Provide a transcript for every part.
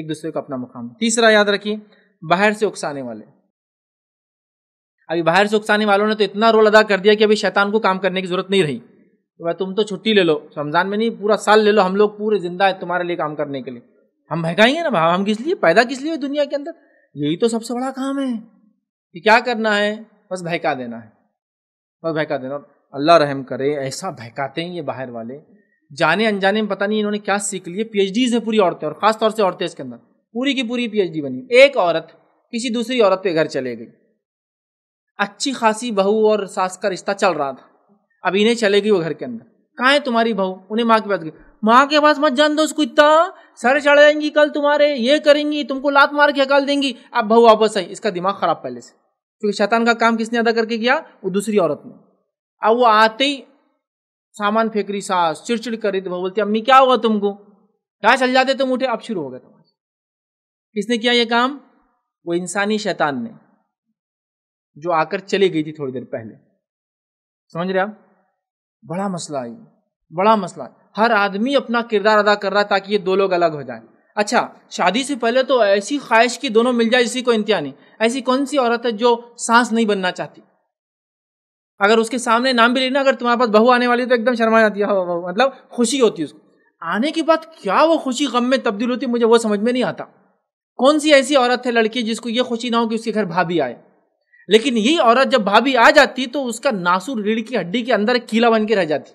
एक दूसरे को अपना मुकाम। तीसरा याद रखिए, बाहर से उकसाने वाले। अभी बाहर से उकसाने वालों ने तो इतना रोल अदा कर दिया कि अभी शैतान को काम करने की ज़रूरत नहीं रही। तो भाई तुम तो छुट्टी ले लो। रमज़ान में नहीं, पूरा साल ले लो। हम लोग पूरे ज़िंदा है तुम्हारे लिए काम करने के लिए। हम बहकाएँगे ना भाव हम किस लिए? पैदा किस लिए दुनिया के अंदर? यही तो सबसे बड़ा काम है कि क्या करना है? बस बहका देना है। बस बहका देना। अल्लाह रहम करे, ऐसा बहकाते हैं ये बाहर वाले। जाने अनजाने में पता नहीं इन्होंने क्या सीख लिए पीएचडी है पूरी औरतें और खासतौर से औरतें इसके अंदर। पूरी की पूरी पीएचडी बनी एक औरत, किसी दूसरी औरत पे घर चले गई। अच्छी खासी बहू और सास का रिश्ता चल रहा था। अब इन्हें चलेगी वो घर के अंदर। कहा है तुम्हारी बहू? उन्हें माँ के पास गई। माँ के पास मत जान दो उसको इतना। सर चढ़ जाएँगी कल तुम्हारे, ये करेंगी, तुमको लात मार के हकाल देंगी। अब बहू वापस आई। इसका दिमाग खराब पहले से। क्योंकि शैतान का काम किसने अदा करके किया? वो दूसरी औरत ने। अब वो आते ही सामान फेंक रही, सास, चिड़चिड़ कर रही तो वो बोलती, अम्मी, क्या हुआ तुमको? क्या चल जाते तुम उठे? अब शुरू हो गया तुम्हारा किसने किया ये काम? वो इंसानी शैतान ने, जो आकर चली गई थी थोड़ी देर पहले। समझ रहे आप? बड़ा मसला है बड़ा मसला है। हर आदमी अपना किरदार अदा कर रहा है ताकि ये दो लोग अलग हो जाए। अच्छा शादी से पहले तो ऐसी ख्वाहिश की दोनों मिल जाए जिसकी कोई इंतहा नहीं। ऐसी कौन सी औरत है जो सांस नहीं बनना चाहती? अगर उसके सामने नाम भी लेना, अगर तुम्हारे पास बहू आने वाली तो एकदम शर्मा जाती है। मतलब खुशी होती है उसको। आने के बाद क्या वो खुशी गम में तब्दील होती मुझे वो समझ में नहीं आता। कौन सी ऐसी औरत है लड़की जिसको ये खुशी ना हो कि उसके घर भाभी आए? लेकिन यही औरत जब भाभी आ जाती तो उसका नासुर रीढ़ की हड्डी के अंदर कीला बन के रह जाती।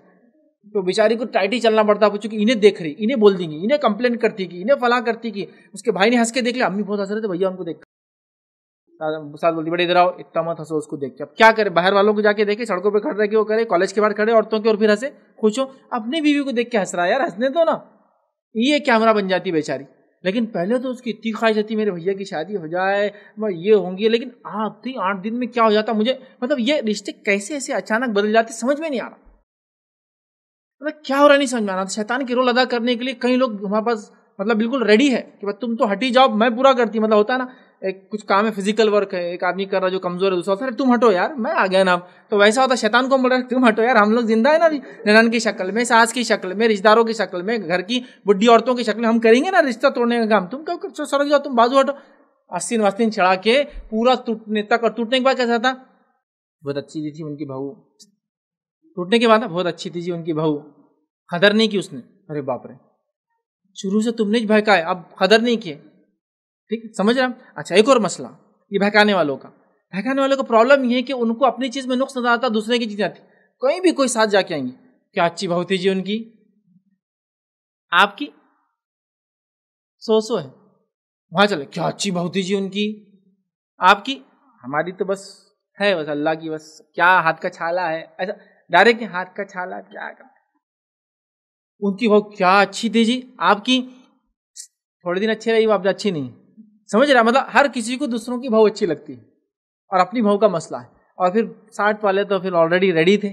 तो बेचारी को टाइटी चलना पड़ता क्योंकि इन्हें देख रही, इन्हें बोल देंगी, इन्हें कंप्लेन करती की, इन्हें फला करती कि, उसके भाई ने हंस के देख लिया, अम्मी बहुत हंस रहे थे, भैया उनको देख। साथ बोलती बड़े इधर आओ, इतना मत हंसो, उसको देख के। अब क्या करे? बाहर वालों को जाके देखे, सड़कों पे खड़े रहे वो करे, कॉलेज के बाहर खड़े, औरतों के और फिर हंसे। खुश हो। अपनी बीवी को देख के हंस रहा है, यार, हंसने दो ना। ये कैमरा बन जाती बेचारी? लेकिन पहले तो उसकी इतनी ख्वाहिश थी, मेरे भैया की शादी हो जाए, मैं ये होंगी। लेकिन आठ ही आठ दिन में क्या हो जाता? मुझे मतलब ये रिश्ते कैसे ऐसे अचानक बदल जाते, समझ में नहीं आ रहा। मतलब क्या हो रहा नहीं समझ में आ रहा। शैतान की रोल अदा करने के लिए कई लोग हमारे पास मतलब बिल्कुल रेडी है कि तुम तो हटी जाओ, मैं पूरा करती मतलब होता है ना। एक कुछ काम है फ़िज़िकल वर्क है, एक आदमी कर रहा जो कमज़ोर है, दूसरा तुम हटो यार, मैं आ गया ना तो वैसा होता शैतान को बोल रहा तुम हटो यार, हम लोग ज़िंदा है ना अभी ननन की शक्ल में, सास की शक्ल में, रिश्तेदारों की शक्ल में, घर की, बुढ़ी औरतों की शक्ल में, हम करेंगे ना रिश्ता तोड़ने का काम? तुम क्यों सड़क जाओ, तुम बाजू हटो। अस्सीन वस्तीन चढ़ा के पूरा टूटने तक, और टूटने के बाद कैसा था? बहुत अच्छी दी थी उनकी बहू। टूटने के बाद बहुत अच्छी थी जी उनकी बहू। कदर नहीं की उसने। अरे बाप रे। शुरू से तुमने ही भयकाए अब कदर नहीं किए। ठीक समझ रहे हैं? अच्छा एक और मसला, ये भयकाने वालों का। भयकाने वालों का प्रॉब्लम ये है कि उनको अपनी चीज़ में नुकसान आता दूसरे की चीज़ आती। कहीं भी कोई साथ जाके आएँगे। क्या अच्छी बहुत जी उनकी? आपकी? सो सो है। वहाँ चले, क्या अच्छी बहुत जी उनकी? आपकी? हमारी तो बस है, बस अल्लाह की बस। क्या हाथ का छाला है? ऐसा डायरेक्ट हाथ का छाला, क्या कर? उनकी वो क्या अच्छी थी जी। आपकी? थोड़े दिन अच्छी रही वो आप अच्छी नहीं। समझ रहा मतलब हर किसी को दूसरों की भाव अच्छी लगती है और अपनी भाव का मसला है। और फिर साठ वाले तो फिर ऑलरेडी रेडी थे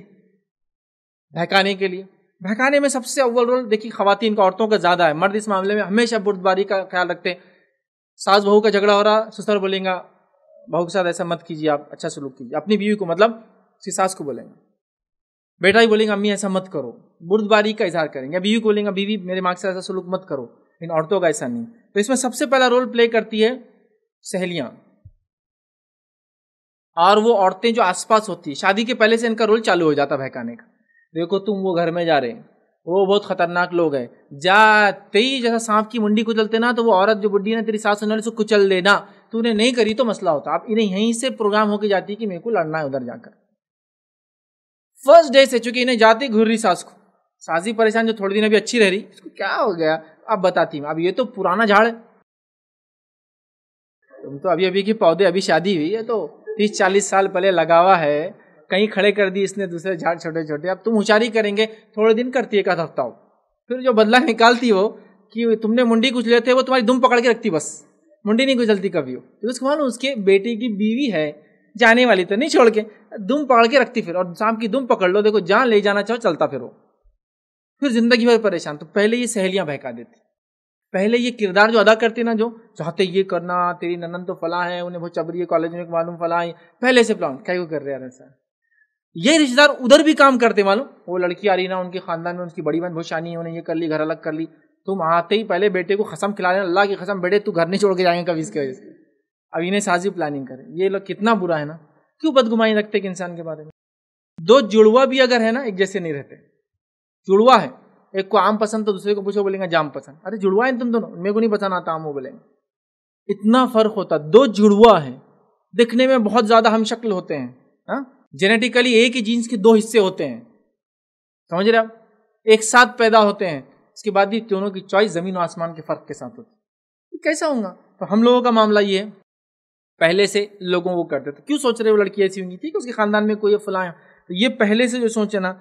बहकाने के लिए। बहकाने में सबसे अव्वल रोल देखिए खातन का औरतों का ज़्यादा है। मर्द इस मामले में हमेशा बुर्दबारी का ख्याल रखते हैं। सास बहू का झगड़ा हो रहा सुसर बोलेंगे, बहू के साथ ऐसा मत कीजिए, आप अच्छा सलूक कीजिए। अपनी बीवी को मतलब उसकी सास को बोलेंगे। बेटा ही बोलेंगे, अम्मी, ऐसा मत करो। बुर्दबारी का इजहार करेंगे। बीवी को बोलेंगे, बीवी, मेरे माँ साथ ऐसा सलूक मत करो। इन औरतों का ऐसा नहीं। तो इसमें सबसे पहला रोल प्ले करती है सहेलियाँ। और वो औरतें जो आसपास होती है, शादी के पहले से इनका रोल चालू हो जाता बहकाने का। देखो तुम वो घर में जा रहे वो बहुत खतरनाक लोग हैं। जाते ही जैसा सांप की मुंडी कुचलते ना तो वो औरत जो बुढ़ी ना, तेरी सास सुनने से कुचल देना। तूने नहीं करी तो मसला होता। आप इन्हें यहीं से प्रोग्राम होके जाती कि मेरे को लड़ना है उधर जाकर। फ़र्स्ट डे से चूँकि इन्हें जाती घूर रही सास को। सासी परेशान, जो थोड़ी दिन अभी अच्छी रह रही, इसको क्या हो गया? अब बताती हूँ। अब ये तो पुराना झाड़ है। तुम तो अभी अभी की पौधे, अभी शादी हुई है तो तीस चालीस साल पहले लगा हुआ है। कहीं खड़े कर दी इसने दूसरे झाड़ छोटे छोटे अब तुम उचारी करेंगे, थोड़े दिन करती एक हफ़्ता। हो फिर जो बदला निकालती हो कि तुमने मुंडी कुछ लेते वो तुम्हारी दुम पकड़ के रखती बस। मुंडी नहीं कुचलती कभी। हो तो उसको मालूम उसके बेटे की बीवी है, जाने वाली तो नहीं छोड़ के। दुम पकड़ के रखती फिर और शाम की दुम पकड़ लो। देखो, जहाँ ले जाना चाहो चलता फिर। वो फिर ज़िंदगी भर परेशान। तो पहले ये सहेलियाँ बहका देती। पहले ये किरदार जो अदा करती ना जो, चाहते ये करना, तेरी ननन तो फला है, उन्हें बहुत चबरी है कॉलेज में मालूम फला है, पहले से प्लान क्या कर रहे हैं ये रिश्तेदार उधर भी काम करते मालूम। वो लड़की आ रही ना, उनके खानदान में, उनकी बड़ी बहन बहुत शानी है, उन्हें ये कर ली, घर अलग कर ली। तुम आते ही पहले बेटे को खसम खिला देना, अल्लाह की कसम बेटे तू घर नहीं छोड़ के जाएँगे कभी इसके वजह से। अब इन्हें साजी प्लानिंग करें। ये लोग कितना बुरा है ना? क्यों बदगुमाई रखते कि इंसान के बारे में? दो जुड़वा भी अगर है ना, एक जैसे नहीं रहते। जुड़वा है। एक को आम पसंद तो दूसरे को पूछो, बोलेंगे जाम पसंद। अरे, जुड़वा है तुम दोनों? मेरे को नहीं पसंद आता, आम वो बोलेंगे। इतना फ़र्क होता। दो जुड़वा है। दिखने में बहुत ज़्यादा हम शक्ल होते हैं जेनेटिकली हाँ? एक ही जीन्स के दो हिस्से होते हैं। समझ रहे आप? एक साथ पैदा होते हैं। इसके बाद भी दोनों की चॉइस ज़मीन और आसमान के फ़र्क के साथ होती है। कैसा होगा? तो हम लोगों का मामला ये है। पहले से लोगों को करते थे। क्यों सोच रहे वो लड़की ऐसी होंगी? ठीक है, उसके खानदान में कोई फलाए तो ये पहले से जो सोचे ना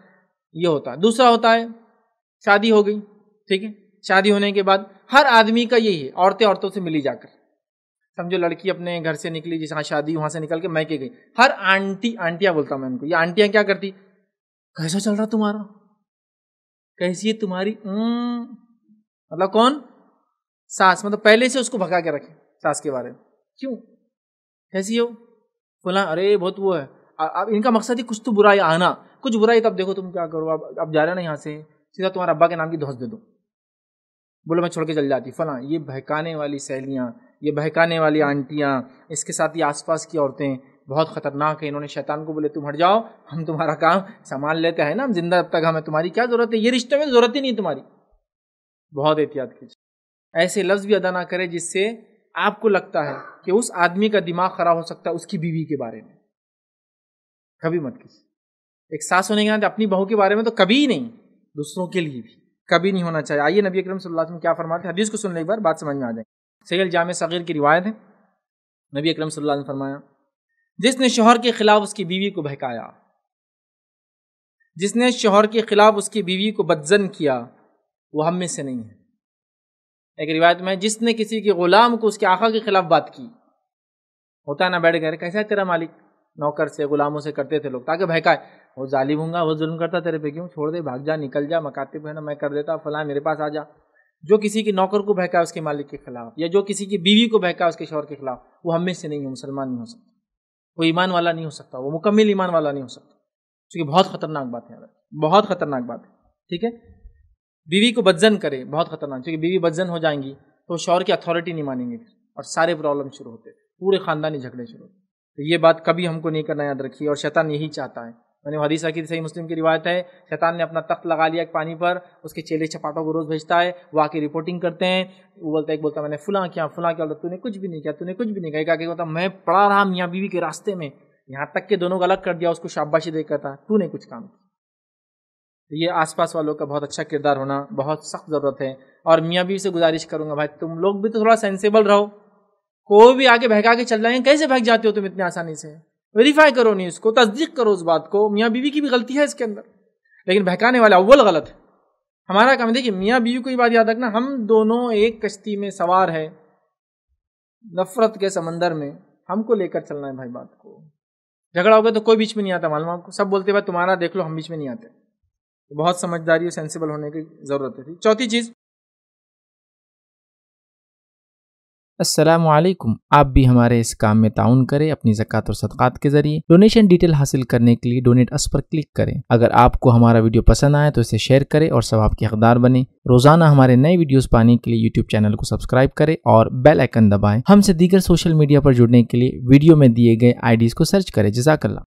ये होता है। दूसरा होता है, शादी हो गई, ठीक है? शादी होने के बाद हर आदमी का यही है, औरतें औरतों से मिली जाकर। समझो लड़की अपने घर से निकली जहाँ शादी, वहाँ से निकल के मैके गई। हर आंटी, आंटियाँ बोलता मैं उनको, ये आंटियाँ क्या करती? कैसा चल रहा तुम्हारा? कैसी है तुम्हारी? मतलब कौन? सास मतलब पहले से उसको भगा के रखे, सास के बारे में। क्यों? कैसी हो? फला, अरे बहुत वो है। अब इनका मकसद ही कुछ तो बुराई, आना। कुछ बुरा बुराई तब देखो तुम क्या करो, अब अब जा रहे ना यहाँ से, सीधा तुम्हारा अब्बा के नाम की धोस दे दो। बोलो मैं छोड़ के चल जाती फला, ये बहकाने वाली सहेलियाँ, ये बहकाने वाली आंटियाँ, इसके साथ ही आसपास की औरतें, बहुत खतरनाक है। इन्होंने शैतान को बोले, तुम हट जाओ, हम तुम्हारा काम संभाल लेते हैं ना, हम ज़िंदा अब तक, हमें तुम्हारी क्या ज़रूरत है? ये रिश्ते में ज़रूरत ही नहीं तुम्हारी। बहुत एहतियात कीजिए ऐसे लफ्ज भी अदा ना करें जिससे आपको लगता है कि उस आदमी का दिमाग खराब हो सकता है उसकी बीवी के बारे में। कभी मत किसी। एक सास होने के नाते अपनी बहू के बारे में तो कभी नहीं, दूसरों के लिए भी कभी नहीं होना चाहिए। आइए नबी अकरम सल्लल्लाहु अलैहि वसल्लम क्या फरमाते हदीस को सुनने एक बार, बात समझ में आ जाए। सैल जाम सगीर की रिवायत है। नबी अकरम सल्लल्लाहु अलैहि वसल्लम फरमाया, जिसने शोहर के खिलाफ उसकी बीवी को बहकाया, जिसने शोहर के खिलाफ उसकी बीवी को बदजन किया, वो हम में से नहीं है। एक रिवायत में, जिसने किसी के गुलाम को उसके आखा के खिलाफ बात की, होता ना, बैठ गए कैसा है तेरा मालिक? नौकर से, गुलामों से करते थे लोग, ताकि बहकाए। वो जालिम हूँगा वो जुल्म करता तेरे पे क्यों? छोड़ दे, भाग जा, निकल जा मकातिब है ना, मैं कर देता, फला मेरे पास आ जा। जो किसी की नौकर को बहका उसके मालिक के खिलाफ, या जो किसी की बीवी को बहका उसके शोहर के खिलाफ, वो हमें से नहीं है, मुसलमान नहीं हो सकता। वो ईमान वाला नहीं हो सकता, वो मुकम्मल ईमान वाला नहीं हो सकता। क्योंकि बहुत खतरनाक बात है, बहुत खतरनाक बात है, ठीक है? बीवी को बदजन करे, बहुत खतरनाक, क्योंकि बीवी बदजन हो जाएँगी तो शौहर की अथॉरिटी नहीं मानेंगे और सारे प्रॉब्लम शुरू होते पूरे खानदानी झगड़े शुरू होते तो ये बात कभी हमको नहीं करना याद रखिए, और शैतान यही चाहता है मैंने हदीसा की सही मुस्लिम की रिवायत है, शैतान ने अपना तख्त लगा लिया एक पानी पर, उसके चेले चपाटों को रोज भेजता है, वो आके रिपोर्टिंग करते हैं, वो बोलता है, एक बोलता मैंने फुला किया, फुला क्या, बोलता तूने कुछ भी नहीं किया, तूने कुछ भी नहीं किया। क्या बोलता मैं पढ़ा रहा मियाँ बीवी के रास्ते में, यहाँ तक के दोनों को अलग कर दिया, उसको शाबाशी देकर था, तूने कुछ काम किया। तो ये आसपास वालों का बहुत अच्छा किरदार होना बहुत सख्त ज़रूरत है, और मियाँ भी से गुजारिश करूँगा, भाई, तुम लोग भी तो थोड़ा सेंसेबल रहो, कोई भी आगे भगा के चल जाएँगे, कैसे भाग जाते हो तुम इतनी आसानी से? वेरीफाई करो नहीं उसको तस्दीक करो उस बात को। मियाँ बीवी की भी गलती है इसके अंदर। लेकिन बहकाने वाला अव्वल गलत है। हमारा काम देखिए, मियाँ बीवी को ये बात याद रखना, हम दोनों एक कश्ती में सवार है, नफरत के समंदर में। हमको लेकर चलना है भाई बात को। झगड़ा हो गया तो कोई बीच में नहीं आता, मालूम आपको? सब बोलते भाई, तुम्हारा देख लो, हम बीच में नहीं आते। तो बहुत समझदारी और सेंसिबल होने की ज़रूरत है। चौथी चीज़ असलम आप भी हमारे इस काम में ताउन करें, अपनी जक़ात और सदक़ात के ज़रिए। डोनेशन डिटेल हासिल करने के लिए डोनेट अस पर क्लिक करें। अगर आपको हमारा वीडियो पसंद आए तो इसे शेयर करें और सवाब के हकदार बने। रोज़ाना हमारे नए वीडियोस पाने के लिए यूट्यूब चैनल को सब्सक्राइब करें और बेल आइकन दबाएँ। हमसे दीगर सोशल मीडिया पर जुड़ने के लिए वीडियो में दिए गए आईडीज को सर्च करें। जजाकल्ला